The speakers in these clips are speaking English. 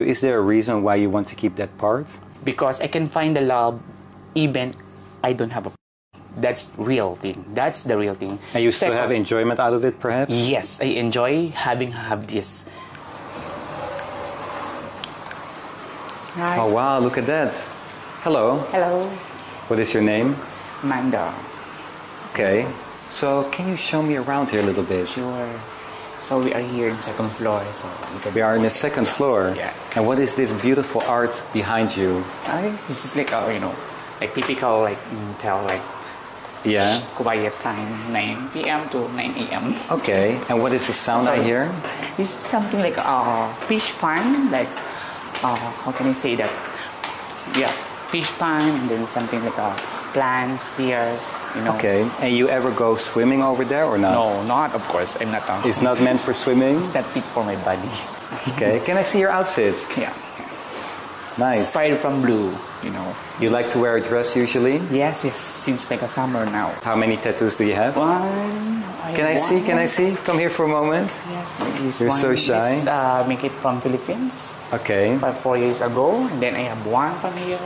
Is there a reason why you want to keep that part? because I can find the love even I don't have a that's real thing that's the real thing And you still have enjoyment out of it, perhaps? yes I enjoy having have this Hi. Oh, wow, look at that. Hello, hello what is your name? Manda Okay. So, can you show me around here a little bit? sure so we are here in second floor so we We are in the second floor. Yeah. And what is this beautiful art behind you? Ah, this- is like a you know like typical like Intel like Yeah. quiet time 9 p.m. to 9 a.m. Okay. And what is the sound I Sorry. hear? Is something like a fish farm. like uh, how can I say that? Yeah, fish farm and then something like a plants, stairs, you know. Okay. And you ever go swimming over there or not? No, not of course. I'm not. A, It's not meant for swimming? It's not fit for my body. Okay. Can I see your outfit? yeah, Nice. inspired from blue, you know. You like to wear a dress usually? Yes, yes. Since like a summer now. How many tattoos do you have? One. Can I have see? Can I see? Come here for a moment. Yes, You're one so shy. Is, uh, make it from Philippines. Okay. About four years ago, and then I have one from here.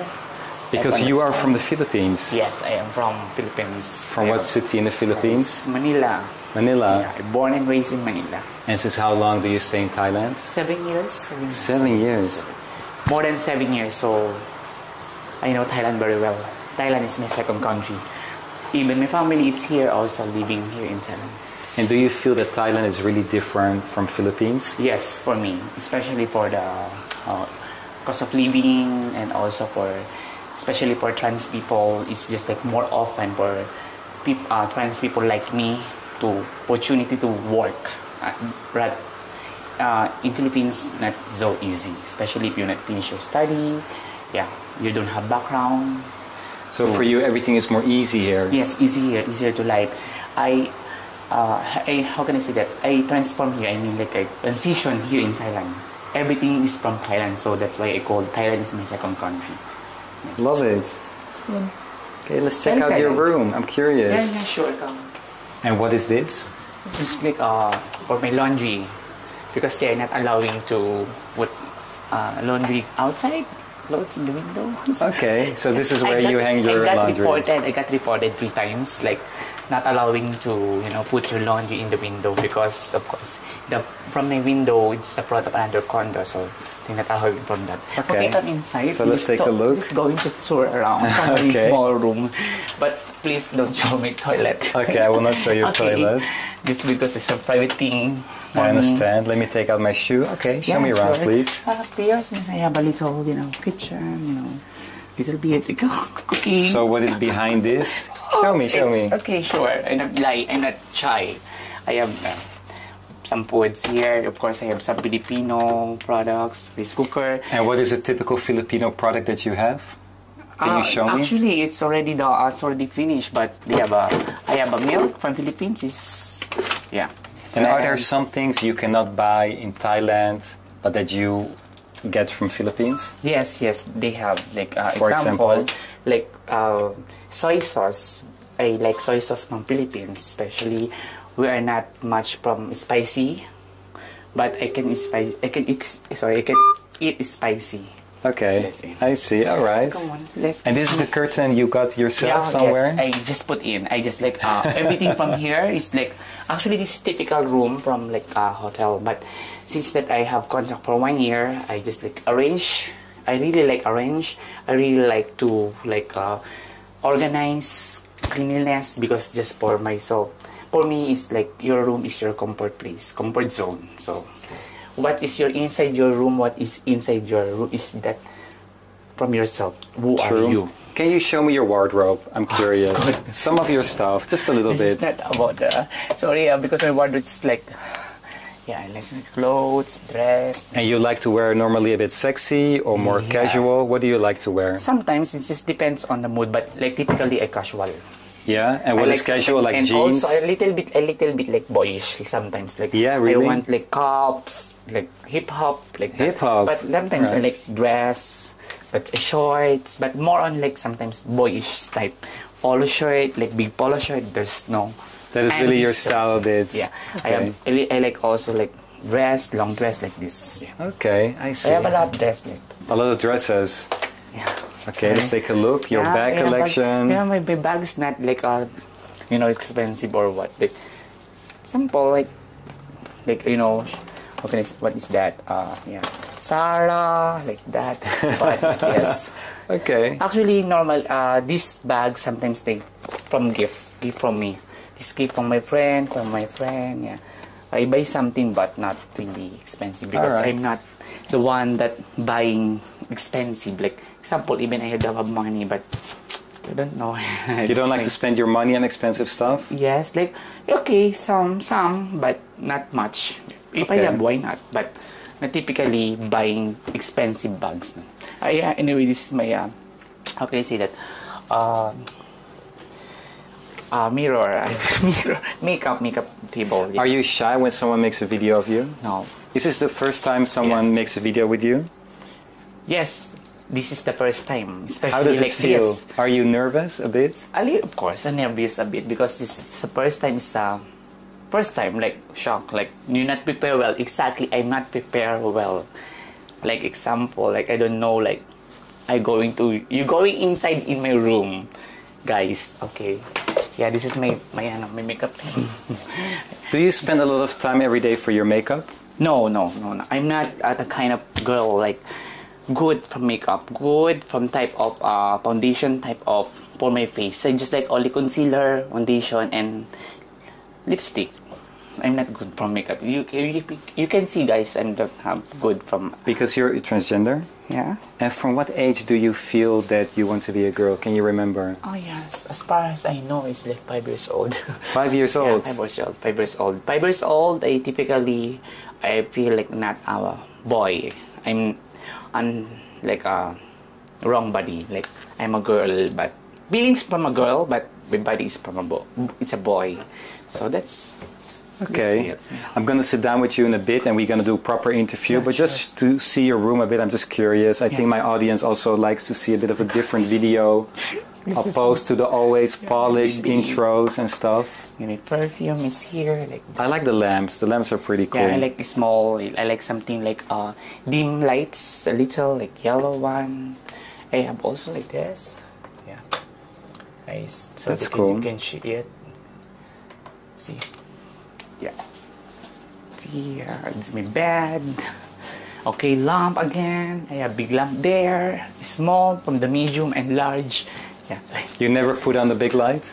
Because you are from the Philippines. Yes, I am from Philippines. From what city in the Philippines? Manila. Manila. Yeah, I'm born and raised in Manila. And since how long do you stay in Thailand? Seven years. Seven, Seven years. More than seven years. So I know Thailand very well. Thailand is my second country. Even my family is here, also living here in Thailand. And do you feel that Thailand is really different from Philippines? Yes, for me, especially for the uh, cost of living and also for, especially for trans people, it's just like more often for peop, uh, trans people like me to opportunity to work. Uh, but uh, in Philippines, not so easy, especially if you not finish your study. Yeah, you don't have background. So for you, everything is more easy here. Yes, easier, easier to live. I, uh, I, how can I say that? I transform here. I mean, like I transition here in Thailand. Everything is from Thailand, so that's why I call Thailand is my second country. Love it. Okay, let's check Very out your room. I'm curious. yeah, yeah, sure, come. And what is this? This is like uh, for my laundry, because they are not allowing to put uh, laundry outside, clothes in the window. Okay, so this is where got- you hang your I got laundry. Reported, I got reported three times, like not allowing to you know put your laundry in the window because of course the from my window it's the front of another condo, so allowing from that. Okay. come inside. So let's take a look. Just going to tour around Okay. small room, but please don't show me toilet. Okay, I will not show you Okay. toilet. Just because it's a private thing. I understand. Let me take out my shoe. Okay, show me around, sure. please. Uh, here, since I have a little, you know, kitchen, you know, little bit of cooking. So what is behind this? Show me, show me. Okay, sure. I'm not lie. I'm not shy. I have uh, some foods here. Of course, I have some Filipino products, rice cooker. And what is a typical Filipino product that you have? Can Uh, you show me? Actually, it's already the, uh, it's already finished, but they have a I have a milk from Philippines. Is yeah. And are there some things you cannot buy in Thailand, but that you get from Philippines? Yes, yes, they have like uh, For example, example? like uh, soy sauce. I like soy sauce from Philippines, especially we are not much from spicy, but I can spice. I can sorry, I can eat spicy. Okay, I see. All right. Come on, let's. And this is a curtain you got yourself Yeah, somewhere? Yes, I just put in. I just like uh, everything from here is like actually this is typical room from like a hotel. But since that I have contract for one year, I just like arrange. I really like arrange. I really like to like uh, organize cleanliness because just for myself. For me, it's like your room is your comfort place, comfort zone. So, what is your inside your room? What is inside your room? Is that from yourself? Who are you? Can you show me your wardrobe? I'm curious. Some of your stuff, just a little This is bit. not about the. Sorry, uh, because my wardrobe is like. Yeah, I like clothes, dress. And you like to wear normally a bit sexy or more Yeah. casual? What do you like to wear? Sometimes it just depends on the mood, but like typically a casual. Yeah, and what I is casual? Like and jeans? also a little bit, a little bit like boyish sometimes. Like Yeah, really? I want like cups, like hip hop, like. Hip hop, But sometimes I like dress, but shorts, but more on like sometimes boyish type. Polo shirt, like big polo shirt. There's no. That is really your so- style bit. Yeah, I Okay. am. I, I like also like dress, long dress like this. Yeah. Okay, I see. I have a lot of dress like. A lot of dresses. Yeah. Okay, let's take a look. Your Yeah, bag yeah, but- collection. yeah, my, my bag is not like uh, you know, expensive or what. Like simple, like like you know, what can I, s- what is that? Uh, yeah, Sarah, like that. But yes, Okay. actually normal. Uh, this bag sometimes they from gift, gift from me. This gift from my friend, from my friend. Yeah, I buy something but not really expensive because Alright. I'm not the one that buying expensive. Like example, even I have money, but I don't know. You don't like to spend your money on expensive stuff? Yes, like okay, some some, but not much. If Okay. I have, why not? But not typically buying expensive bags. no. I, uh, anyway, this is my uh, how can I say that? Uh, uh, mirror, mirror, makeup, makeup table. yeah. Are you shy when someone makes a video of you? No. Is this the first time someone Yes. makes a video with you? Yes, this is the first time, especially How does like it feel? this. Are you nervous a bit? A li- of course, I'm nervous a bit because this is the first time. It's uh, first time like shock. Like you not prepare well. Exactly, I'm not prepared well. Like example, like I don't know. Like I going to you going inside in my room, guys. Okay, yeah, this is my my ano, my makeup team. Do you spend a lot of time every day for your makeup? No, no, no, no. I'm not uh, the kind of girl like good from makeup, good from type of uh, foundation type of for my face. I just like only concealer, foundation, and lipstick. I'm not good from makeup. You you, you can see, guys. I'm not um, good from Because you're transgender? yeah. And from what age do you feel that you want to be a girl? Can you remember? Oh yes, as far as I know, it's like five years old. Five years old. Yeah, old. five years old. Five years old. Five years old. I typically, I feel like not a boy. I'm, I'm like a wrong body. Like I'm a girl, but feelings from a girl, but my body is from a boy. It's a boy. So that's Okay. I'm going to sit down with you in a bit and we're going to do a proper interview. Yeah, but just to see your room a bit, I'm just curious. I think my audience also likes to see a bit of a different video opposed to the always polished intros and stuff. You know, perfume is here. Like I like the lamps. The lamps are pretty cool. yeah, I like the small. I like something like uh dim lights, a little like yellow one. I have also like this. Yeah. Nice. So That's that cool. You can see it. See. Yeah. See, uh, is my bed. Okay, lamp again. I have big lamp there. Small from the medium and large. Yeah. You never put on the big light?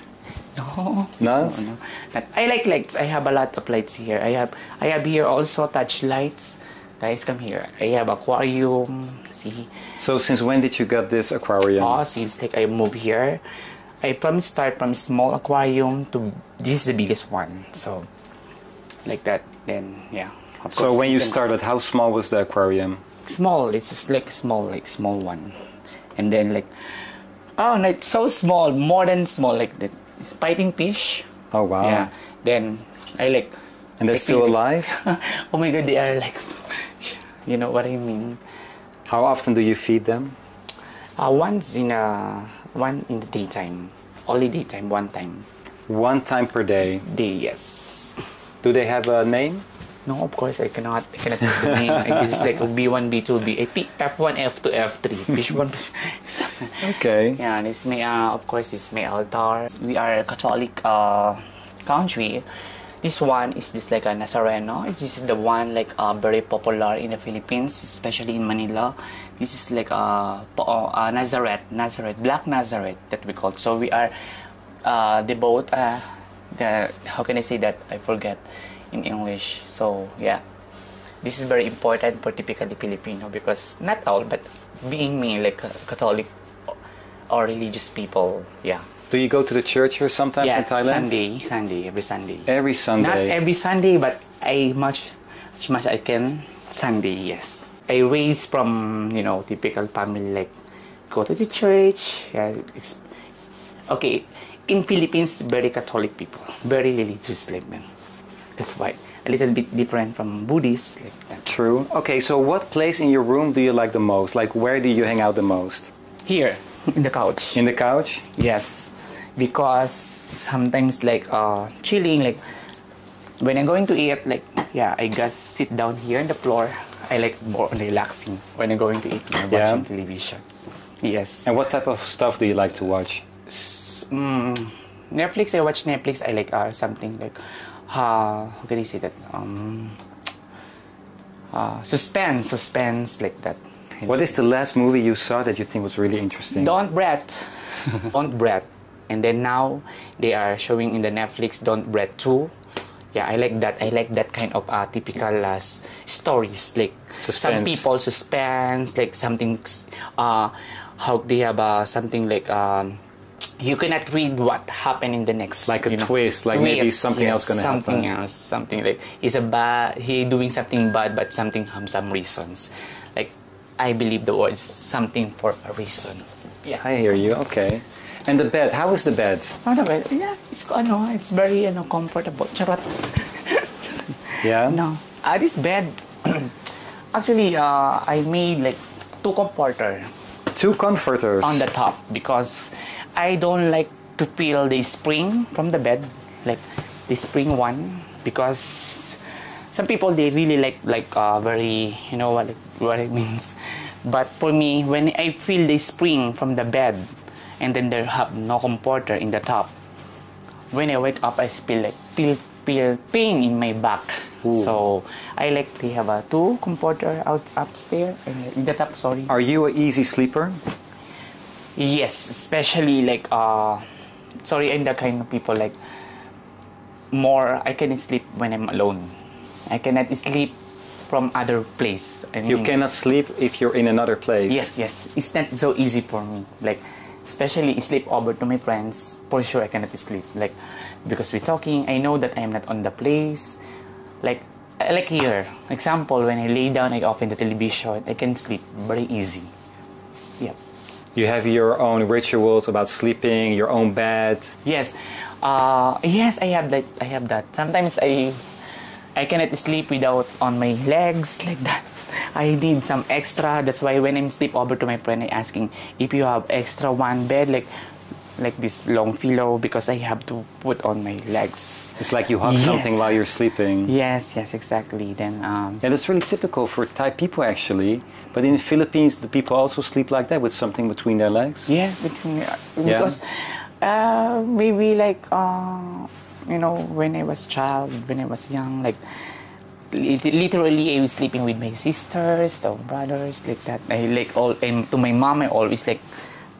No. Not? No, no. I like lights. I have a lot of lights here. I have I have here also touch lights. Guys, come here. I have aquarium. See, So since when did you get this aquarium? oh, since like I move here, I from start from small aquarium to this is the biggest one. So, like that. Then yeah. So when you started, how small was the aquarium? small, it's just like small, like small one, and then like, oh, no, it's so small, more than small, like that. Fighting fish. Oh wow. Yeah. Then I like. And they're still alive? oh my god, they are like, you know what I mean. How often do you feed them? Uh, once in a one in the daytime, only daytime, one time. One time per day. Day yes. Do they have a name? No, of course I cannot. I cannot the name. I just like B one, B two, B F one, F two, F three. Which one? Okay. Yeah, this may uh, of course this may altar. We are a Catholic uh, country. This one is this like a Nazareno. This is the one like uh, very popular in the Philippines, especially in Manila. This is like a uh, uh, Nazareth, Nazareth, Black Nazareth that we call. So we are uh, devote. Uh, the how can I say that? I forget in English. So yeah, this is very important for typically Filipino because not all, but being me like a Catholic or religious people, yeah. Do you go to the church here sometimes yeah, in Thailand? Sunday, Sunday, every Sunday. Every Sunday. Not every Sunday, but I much, as much I can Sunday. Yes, I raised from you know typical family like go to the church. Yeah, okay, in Philippines, very Catholic people, very religious like them. That's why a little bit different from Buddhists like. True. Okay, so what place in your room do you like the most? Like, where do you hang out the most? Here in the couch. In the couch? Yes, because sometimes like uh, chilling, like when I'm going to eat, like yeah, I just sit down here on the floor. I like more relaxing when I'm going to eat when I'm Yeah. watching television. Yes. And what type of stuff do you like to watch? Mm, Netflix. I watch Netflix. I like uh, something like uh, how can I say that? Um, uh, suspense, suspense like that. What is the last movie you saw that you think was really interesting? Don't Breathe. Don't Breathe. And then now they are showing in the Netflix Don't Breathe 2. Yeah, I like that. I like that kind of uh, typical uh, stories. Like some people suspense, like something, uh, how they have uh, something like um, you cannot read what happened in the next. Like a you know, twist, like maybe twist, something else gonna happen. something happen. else, something like he's a bad, he doing something bad, but something have some reasons. Like I believe the word is something for a reason. Yeah. I hear you. Okay. And the bed. How is the bed? The ba? Yeah, it's, ano, it's very ano, comfortable. Charot. Yeah. No. Uh, this bed, actually, uh, I made like two comforter Two comforters. on the top because I don't like to feel the spring from the bed, like the spring one, because some people they really like like uh, very you know what it, what it means. But for me, when I feel the spring from the bed, and then there have no comforter in the top, when I wake up, I feel like feel feel pain in my back. Ooh. So I like to have a two comforter out upstairs in the top. Sorry. Are you an easy sleeper? Yes, especially like uh sorry, I'm the kind of people like more I can sleep when I'm alone. I cannot sleep from other place. I You cannot sleep if you're in another place. Yes, yes. It's not so easy for me. Like especially sleep over to my friends, for sure I cannot sleep. Like because we're talking, I know that I'm not on the place. Like like here, example, when I lay down, I open the television, I can sleep very easy. Yep. You have your own rituals about sleeping, your own bed. Yes. Uh, yes, I have that. I have that. Sometimes I I cannot sleep without on my legs like that. I need some extra. That's why when I'm sleep over to my friend, I asking if you have extra one bed like like this long pillow because I have to put on my legs. It's like you hug Yes. something while you're sleeping. Yes, yes, exactly. Then um, Yeah, that's really typical for Thai people actually. But in the Philippines, the people also sleep like that with something between their legs. Yes, between Yeah. because uh, maybe like uh, you know when I was child, when I was young, like literally I was sleeping with my sisters, or brothers, like that. I like all and to my mom, I always like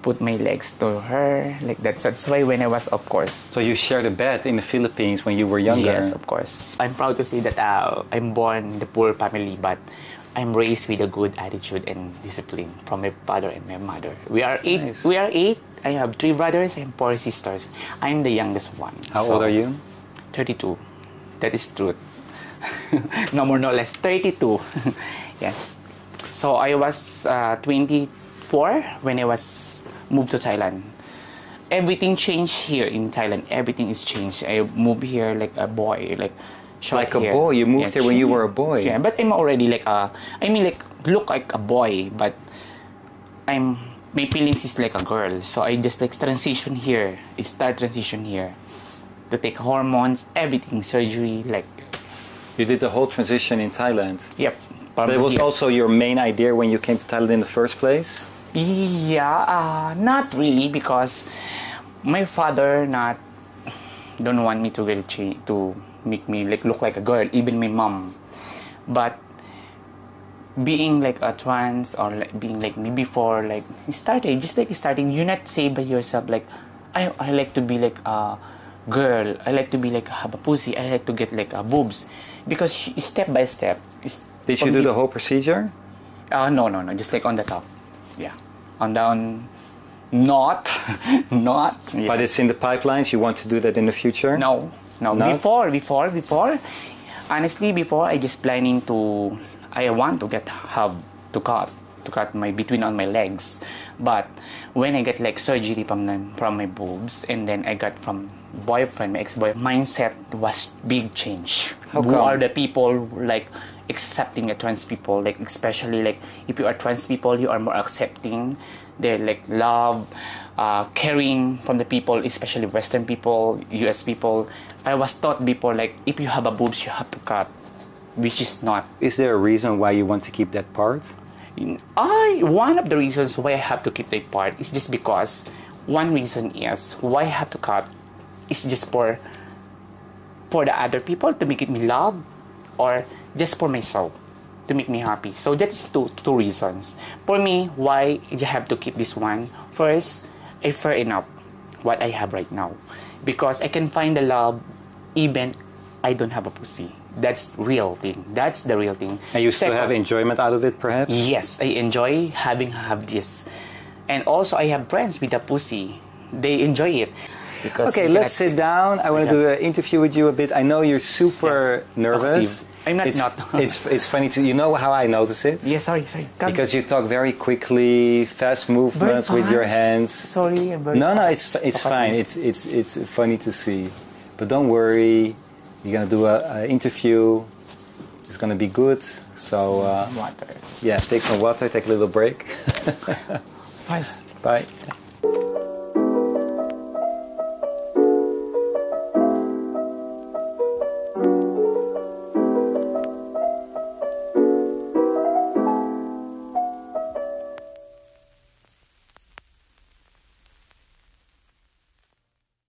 put my legs to her, like that. That's why when I was, of course. So you shared a bed in the Philippines when you were younger. Yes, of course. I'm proud to say that uh, I'm born in the poor family, but I'm raised with a good attitude and discipline from my father and my mother. We are eight. Nice. We are eight. I have three brothers and four sisters. I'm the youngest one. How So, old are you? 32. That is truth. no more, no less. 32. yes. So I was uh, 24 when I was moved to Thailand. Everything changed here in Thailand. Everything is changed. I moved here like a boy, like short Like a hair. boy? You moved here when you were a boy? Yeah, but I'm already like a. I mean like look like a boy, but I'm my feelings is like a girl. So I just like transition here. Start transition here to take hormones, everything, surgery, like You did the whole transition in Thailand. yep. But it was here. also your main idea when you came to Thailand in the first place? Yeah, uh, not really because my father not don't want me to get change to make me like look like a girl, even my mom. But being like a trans or like being like me before, like starting just like starting, you not say by yourself like I I like to be like a girl. I like to be like have a pussy. I like to get like a boobs because step by step. Did you do the- the whole procedure? uh, no, no, no. Just like on the top. Yeah. On down. Not. not. Yeah. But it's in the pipelines. You want to do that in the future? No. No. Not? Before, before, before. Honestly, before I just planning to. I want to get have to cut to cut my between on my legs, but when I get like surgery from the, from my boobs and then I got from boyfriend, my ex boyfriend, mindset was big change. How Who come? are the people like accepting a trans people like especially like if you are trans people you are more accepting they're like love uh, caring from the people especially western people us people I was taught before like if you have a boobs you have to cut, which is not. Is there a reason why you want to keep that part? I one of the reasons why I have to keep that part is just because one reason is why I have to cut is just for for the other people to make it me love or just for myself to make me happy. So that is two two reasons. For me, why you have to keep this one. First, I fair enough what I have right now. Because I can find the love even I don't have a pussy. That's real thing. That's the real thing. And you still Second- have enjoyment out of it, perhaps? Yes, I enjoy having have this. And also I have friends with a pussy. They enjoy it. Because Okay, let's sit down. I want to do an interview with you a bit. I know you're super nervous. Active. I'm not it's, not. it's it's funny to you know how I notice it Yeah, sorry, sorry. Come. because you talk very quickly, fast movements with your hands. Sorry, I'm very No, no, it's it's fine. It's it's it's funny to see, but don't worry. You're gonna do a, a interview. It's gonna be good. So uh, water. yeah, take some water. Take a little break. Fast. Bye.